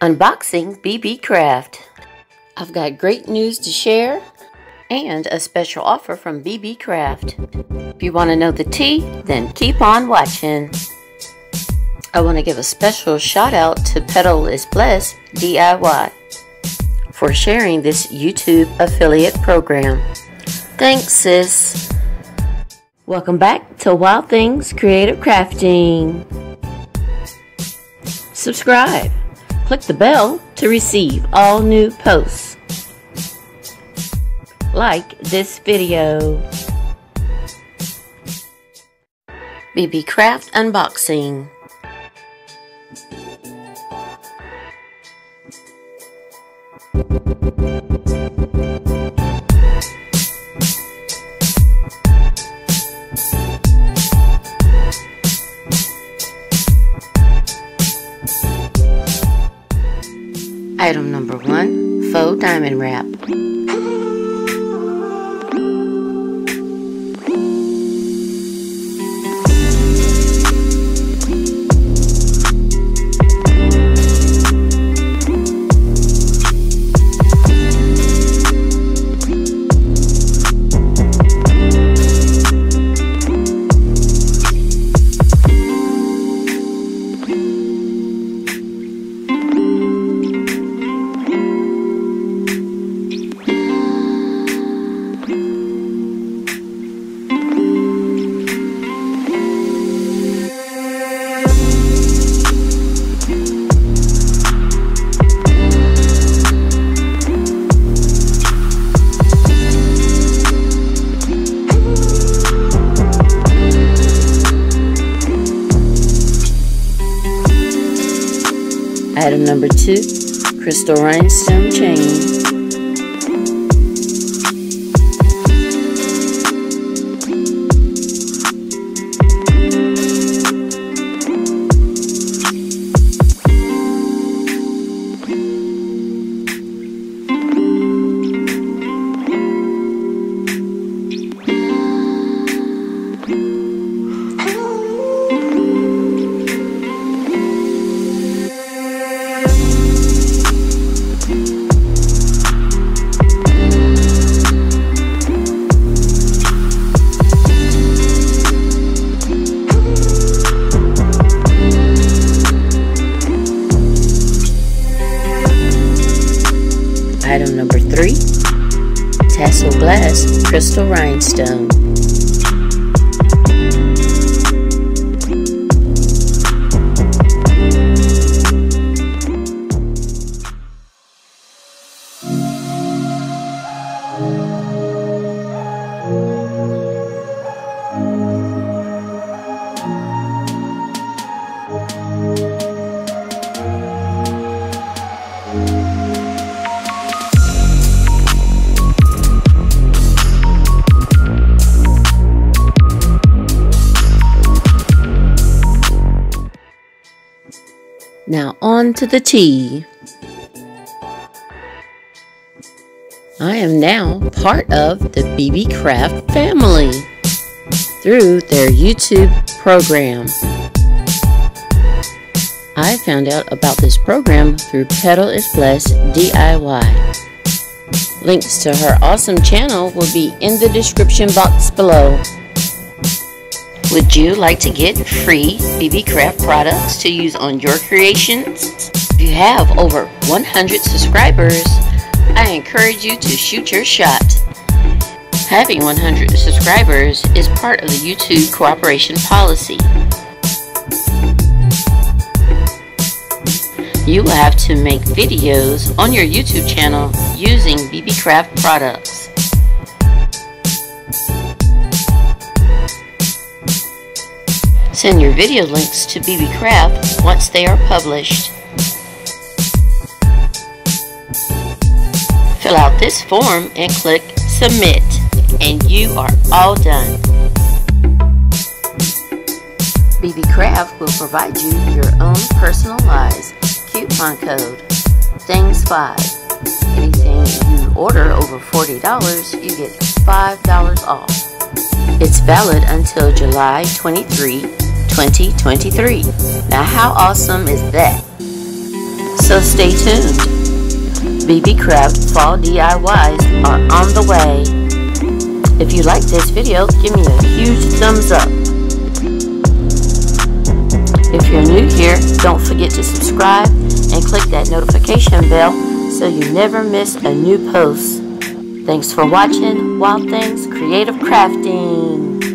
Unboxing Beebeecraft. I've got great news to share and a special offer from Beebeecraft. If you want to know the tea, then keep on watching. I want to give a special shout out to Petal is Blessed DIY for sharing this YouTube affiliate program. Thanks, sis. Welcome back to Wild Thangz Creative Crafting. Subscribe. Click the bell to receive all new posts. Like this video. Beebeecraft Unboxing. Item number one, faux diamond wrap. Number two, crystal rhinestone chain. Item number three, tassel glass crystal rhinestone. Now on to the tea. I am now part of the Beebeecraft family through their YouTube program. I found out about this program through Petal is Blessed DIY. Links to her awesome channel will be in the description box below. Would you like to get free Beebeecraft products to use on your creations? If you have over 100 subscribers, I encourage you to shoot your shot. Having 100 subscribers is part of the YouTube cooperation policy. You will have to make videos on your YouTube channel using Beebeecraft products. Send your video links to Beebeecraft once they are published. Fill out this form and click Submit, and you are all done. Beebeecraft will provide you your own personalized coupon code, THANGZ5. Anything you order over $40, you get $5 off. It's valid until July 23, 2023. Now, how awesome is that? So stay tuned. Beebeecraft Fall DIYs are on the way. If you like this video, give me a huge thumbs up. If you're new here, don't forget to subscribe and click that notification bell so you never miss a new post. Thanks for watching Wild Thangz Creative Crafting.